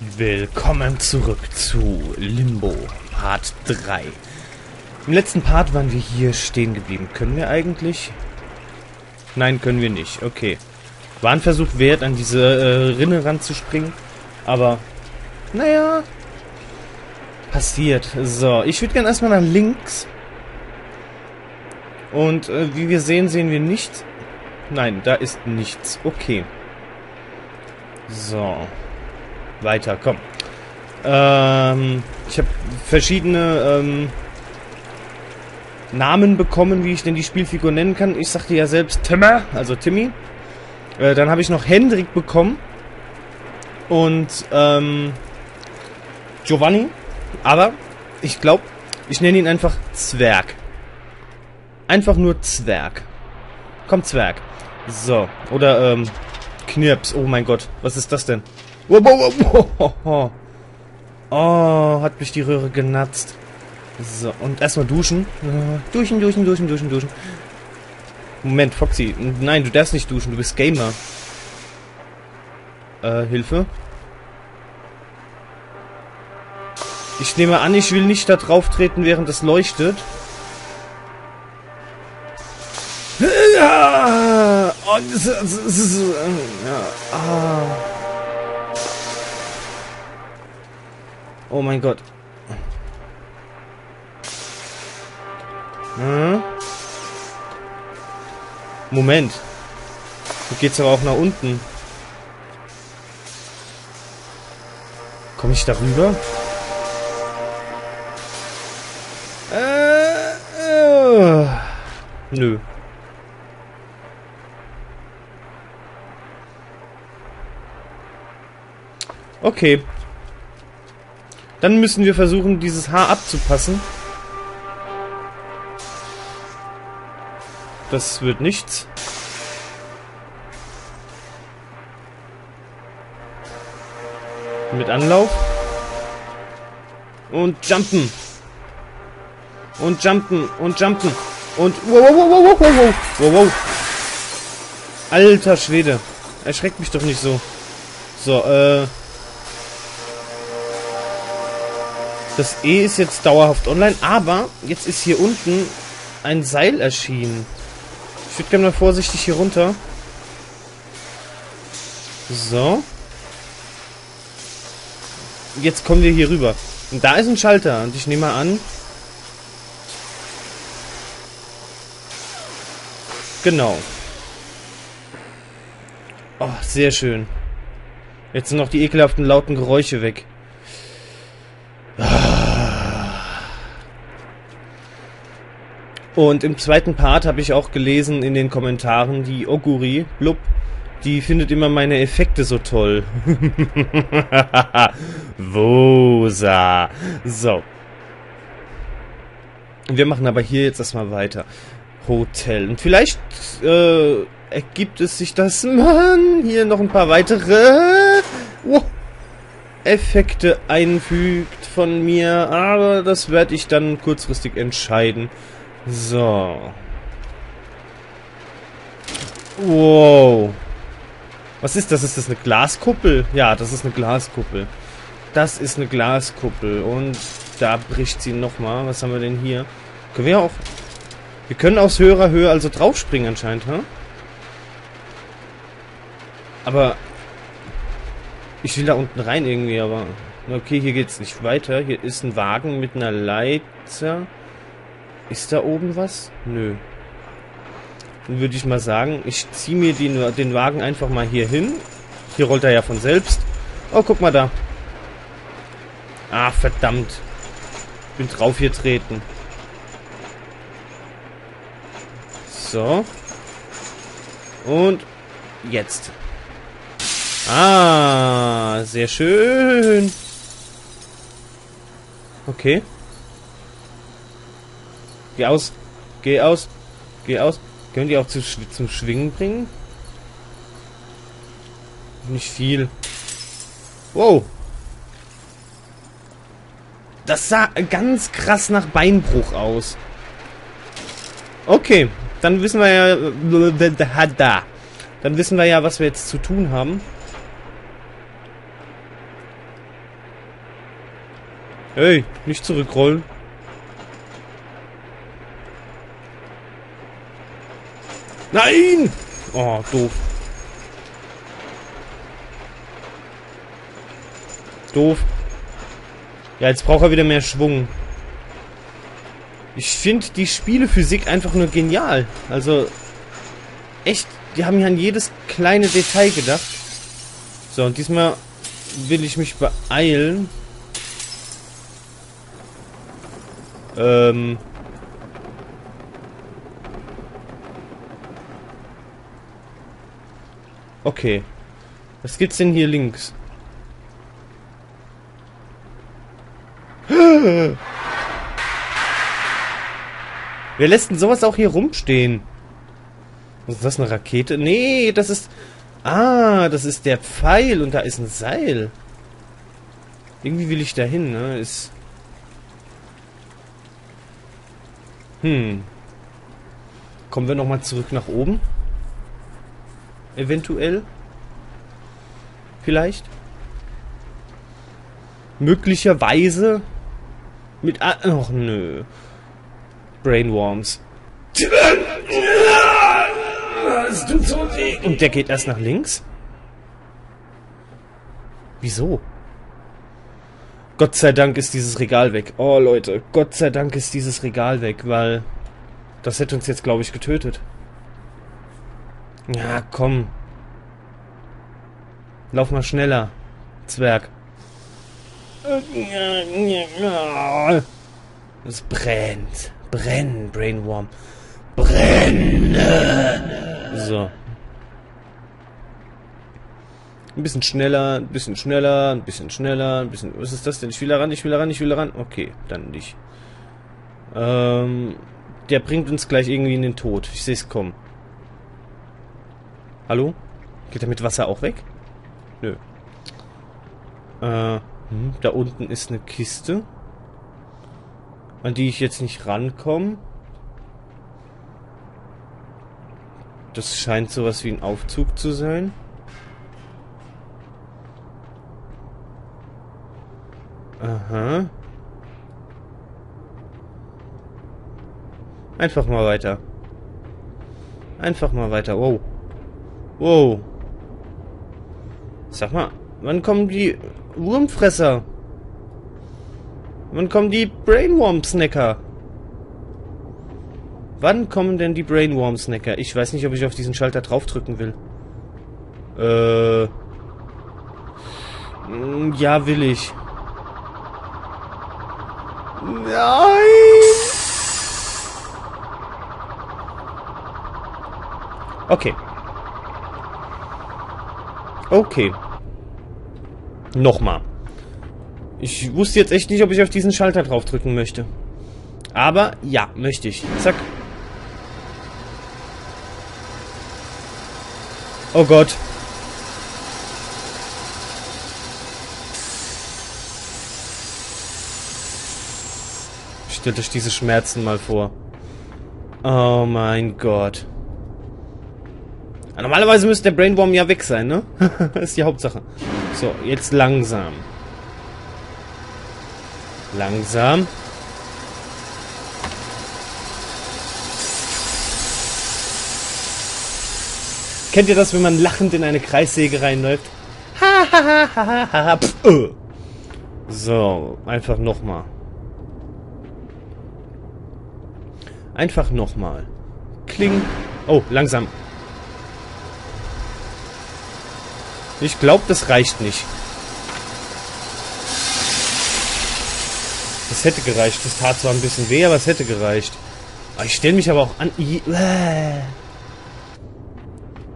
Willkommen zurück zu Limbo Part 3. Im letzten Part waren wir hier stehen geblieben. Können wir eigentlich? Nein, können wir nicht. Okay. War ein Versuch wert, an diese äh, Rinne ranzuspringen. Aber, naja, passiert. So, ich würde gerne erstmal nach links. Und äh, wie wir sehen, sehen wir nichts. Nein, da ist nichts. Okay. So. Weiter, komm. Ähm, ich habe verschiedene ähm, Namen bekommen, wie ich denn die Spielfigur nennen kann. Ich sagte ja selbst Timmer, also Timmy. Äh, dann habe ich noch Hendrik bekommen. Und ähm, Giovanni. Aber ich glaube, ich nenne ihn einfach Zwerg. Einfach nur Zwerg. Komm, Zwerg. So. Oder ähm, Knirps. Oh mein Gott. Was ist das denn? Wow, wow, wow, wow. Oh, hat mich die Röhre genatzt. So, und erstmal duschen. Duschen, duschen, duschen, duschen, duschen. Moment, Foxy. Nein, du darfst nicht duschen, du bist Gamer. Äh, Hilfe. Ich nehme an, ich will nicht da drauf treten, während es leuchtet. Ja! Oh, das, das, das, ja. Ah. Oh mein Gott. Hm? Moment. Hier geht's aber auch nach unten. Komme ich darüber? Äh, äh, nö. Okay. Dann müssen wir versuchen, dieses Haar abzupassen. Das wird nichts. Mit Anlauf. Und jumpen. Und jumpen. Und jumpen. Und wow, wow, wow, wow, wow, wow, wow. Alter Schwede. Erschreckt mich doch nicht so. So, äh... Das E ist jetzt dauerhaft online, aber jetzt ist hier unten ein Seil erschienen. Ich würde gerne mal vorsichtig hier runter. So. Jetzt kommen wir hier rüber. Und da ist ein Schalter. Und ich nehme mal an... Genau. Oh, sehr schön. Jetzt sind noch die ekelhaften lauten Geräusche weg. Und im zweiten Part habe ich auch gelesen in den Kommentaren, die Oguri, blub, die findet immer meine Effekte so toll. Wosa. So. Wir machen aber hier jetzt erstmal weiter. Hotel. Und vielleicht äh, ergibt es sich, dass man hier noch ein paar weitere oh, Effekte einfügt von mir. Aber das werde ich dann kurzfristig entscheiden. So. Wow. Was ist das? Ist das eine Glaskuppel? Ja, das ist eine Glaskuppel. Das ist eine Glaskuppel. Und da bricht sie nochmal. Was haben wir denn hier? Können wir auch... Wir können aus höherer Höhe also draufspringen anscheinend, ha? Aber... Ich will da unten rein irgendwie, aber... Okay, hier geht's nicht weiter. Hier ist ein Wagen mit einer Leiter. Ist da oben was? Nö. Dann würde ich mal sagen, ich ziehe mir den, den Wagen einfach mal hier hin. Hier rollt er ja von selbst. Oh, guck mal da. Ah, verdammt. Bin drauf hier treten. So. Und jetzt. Ah, sehr schön. Okay. Geh aus. Geh aus. Geh aus. Können die auch zu, zum Schwingen bringen? Nicht viel. Wow. Das sah ganz krass nach Beinbruch aus. Okay, dann wissen wir ja... Dann wissen wir ja, was wir jetzt zu tun haben. Hey, nicht zurückrollen. Nein! Oh, doof. Doof. Ja, jetzt braucht er wieder mehr Schwung. Ich finde die Spielephysik einfach nur genial. Also, echt, die haben ja an jedes kleine Detail gedacht. So, und diesmal will ich mich beeilen. Ähm... Okay. Was gibt's denn hier links? Wer lässt denn sowas auch hier rumstehen? Ist das eine Rakete? Nee, das ist... Ah, das ist der Pfeil und da ist ein Seil. Irgendwie will ich da hin, ne? Ist... Hm. Kommen wir nochmal zurück nach oben? Eventuell? Vielleicht? Möglicherweise? Mit... Ach, nö. Brainworms. Es tut so weh. Und der geht erst nach links? Wieso? Gott sei Dank ist dieses Regal weg. Oh, Leute. Gott sei Dank ist dieses Regal weg, weil... Das hätte uns jetzt, glaube ich, getötet. Ja, komm. Lauf mal schneller, Zwerg. Es brennt. Brennen, Brainworm. Brenne! So. Ein bisschen schneller, ein bisschen schneller, ein bisschen schneller, ein bisschen... Was ist das denn? Ich will da ran, ich will da ran, ich will da ran. Okay, dann nicht. Ähm, der bringt uns gleich irgendwie in den Tod. Ich sehe es kommen. Hallo? Geht er mit Wasser auch weg? Nö. Äh, hm, da unten ist eine Kiste an die ich jetzt nicht rankomme. Das scheint sowas wie ein Aufzug zu sein. Aha. Einfach mal weiter. Einfach mal weiter. Wow. Wow. Sag mal, wann kommen die Wurmfresser? Wann kommen die Brainworm-Snacker? Wann kommen denn die Brainworm-Snacker? Ich weiß nicht, ob ich auf diesen Schalter draufdrücken will. Äh... Ja, will ich. Nein! Okay. Okay. Nochmal. Ich wusste jetzt echt nicht, ob ich auf diesen Schalter draufdrücken möchte. Aber ja, möchte ich. Zack. Oh Gott. Stellt euch diese Schmerzen mal vor. Oh mein Gott. Normalerweise müsste der Brainworm ja weg sein, ne? das ist die Hauptsache. So, jetzt langsam. Langsam. Kennt ihr das, wenn man lachend in eine Kreissäge reinläuft? Ha ha ha ha ha ha. Äh. So, einfach nochmal. Einfach nochmal. Kling. Oh, langsam. Ich glaube, das reicht nicht. Das hätte gereicht. Das tat zwar ein bisschen weh, aber es hätte gereicht. Ich stelle mich aber auch an...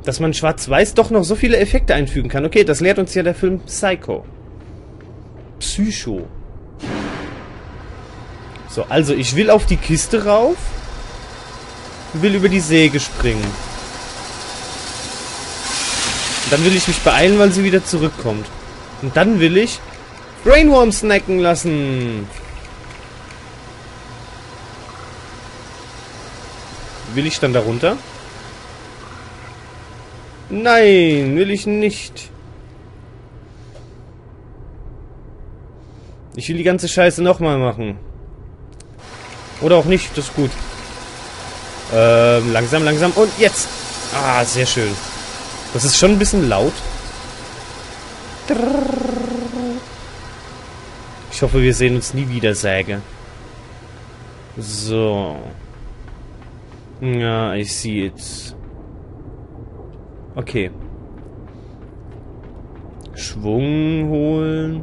Dass man schwarz-weiß doch noch so viele Effekte einfügen kann. Okay, das lehrt uns ja der Film Psycho. Psycho. So, also ich will auf die Kiste rauf. Will über die Säge springen. Dann will ich mich beeilen, weil sie wieder zurückkommt. Und dann will ich Brainworm snacken lassen. Will ich dann darunter? Nein, will ich nicht. Ich will die ganze Scheiße nochmal machen. Oder auch nicht, das ist gut. Ähm, langsam, langsam. Und jetzt! Ah, sehr schön. Das ist schon ein bisschen laut. Ich hoffe, wir sehen uns nie wieder, Säge. So. Ja, ich sehe it. Okay. Schwung holen.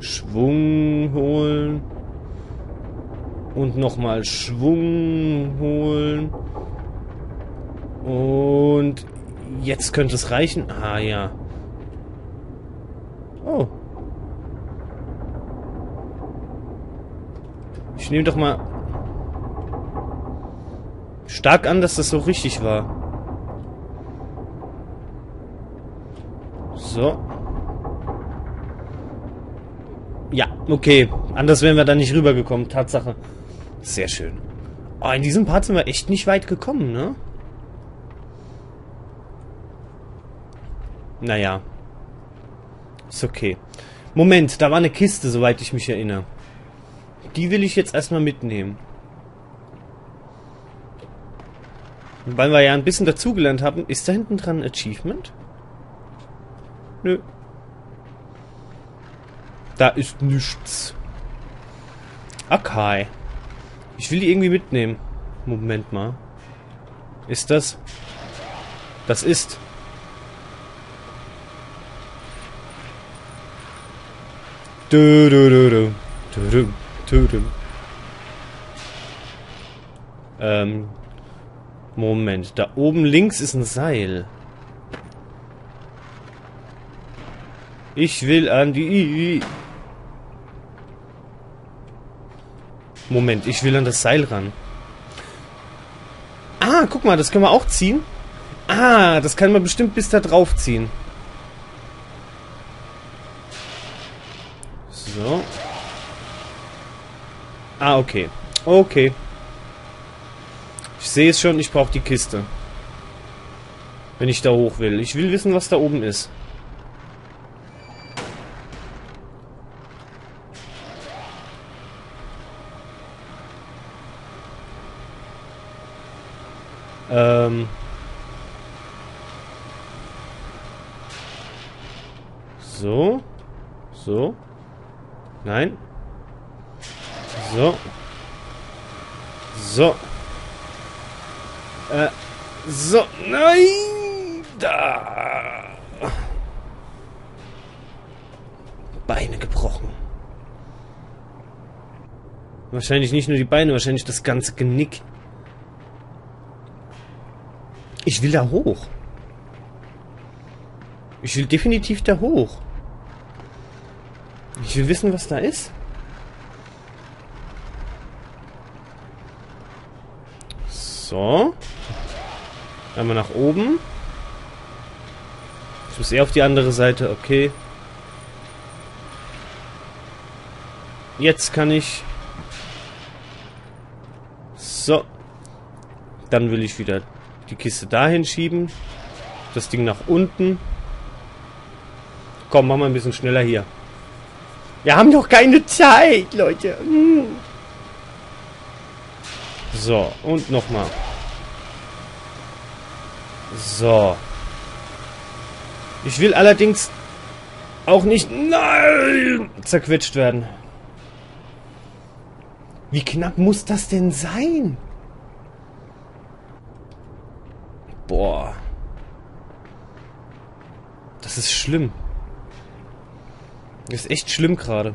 Schwung holen. Und nochmal Schwung holen. Und jetzt könnte es reichen. Ah ja. Oh. Ich nehme doch mal stark an, dass das so richtig war. So. Ja, okay. Anders wären wir da nicht rübergekommen. Tatsache. Sehr schön. Oh, in diesem Part sind wir echt nicht weit gekommen, ne? Naja. Ist okay. Moment, da war eine Kiste, soweit ich mich erinnere. Die will ich jetzt erstmal mitnehmen. Weil wir ja ein bisschen dazugelernt haben, ist da hinten dran ein Achievement? Nö. Da ist nichts. Okay. Ich will die irgendwie mitnehmen. Moment mal. Ist das? Das ist. Du, du, du, du. Du, du, du, du. Ähm. Moment. Da oben links ist ein Seil. Ich will an die... Moment, ich will an das Seil ran. Ah, guck mal, das können wir auch ziehen. Ah, das kann man bestimmt bis da drauf ziehen. So. Ah, okay. Okay. Ich sehe es schon, ich brauche die Kiste. Wenn ich da hoch will. Ich will wissen, was da oben ist. Ähm. So. So. Nein. So. So. Äh. So. Nein. Da. Beine gebrochen. Wahrscheinlich nicht nur die Beine, wahrscheinlich das ganze Genick. Ich will da hoch. Ich will definitiv da hoch. Ich will wissen, was da ist. So. Einmal nach oben. Ich muss eher auf die andere Seite. Okay. Jetzt kann ich... So. Dann will ich wieder die Kiste dahin schieben. Das Ding nach unten. Komm, machen wir ein bisschen schneller hier. Wir haben doch keine Zeit, Leute. Hm. So, und nochmal. So. Ich will allerdings auch nicht nein, zerquetscht werden. Wie knapp muss das denn sein? Boah. Das ist schlimm. Ist echt schlimm gerade.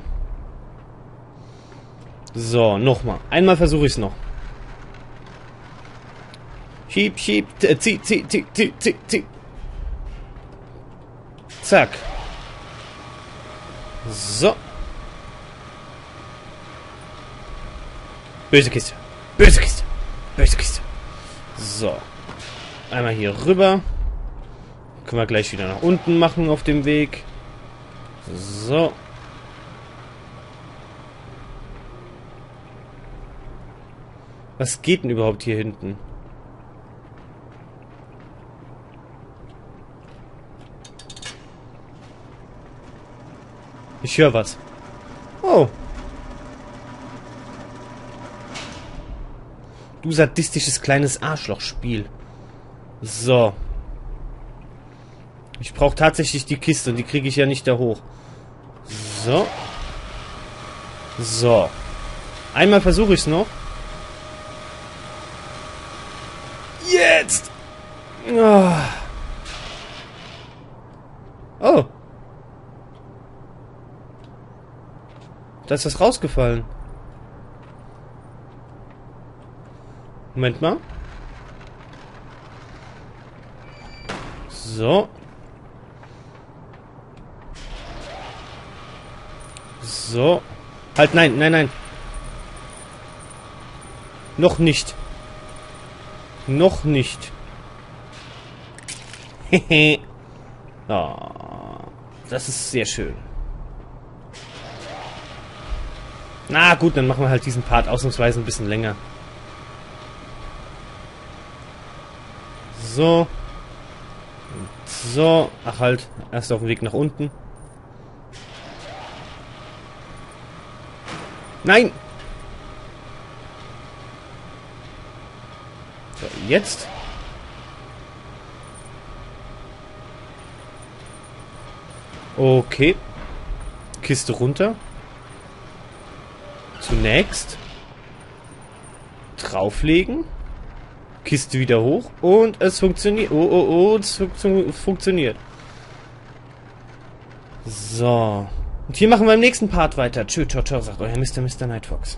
So, nochmal. Einmal versuche ich es noch. Schieb, schieb, zieh, zieh, zieh, zieh, zieh, zieh. Zack. So. Böse Kiste. Böse Kiste. Böse Kiste. So. Einmal hier rüber. Können wir gleich wieder nach unten machen auf dem Weg. So. Was geht denn überhaupt hier hinten? Ich höre was. Oh. Du sadistisches kleines Arschlochspiel. So. Ich brauche tatsächlich die Kiste und die kriege ich ja nicht da hoch. So. So. Einmal versuche ich es noch. Jetzt! Oh. oh. Da ist das rausgefallen. Moment mal. So. So. Halt, nein, nein, nein. Noch nicht. Noch nicht. Hehe. oh, das ist sehr schön. Na gut, dann machen wir halt diesen Part ausnahmsweise ein bisschen länger. So. Und so. Ach halt, erst auf dem Weg nach unten. Nein! So, jetzt. Okay. Kiste runter. Zunächst drauflegen. Kiste wieder hoch und es funktioniert. Oh, oh, oh, es fun funktioniert. So. Und hier machen wir im nächsten Part weiter. Tschüss, ciao, ciao, sagt euer Mr. Mr. Nightfox.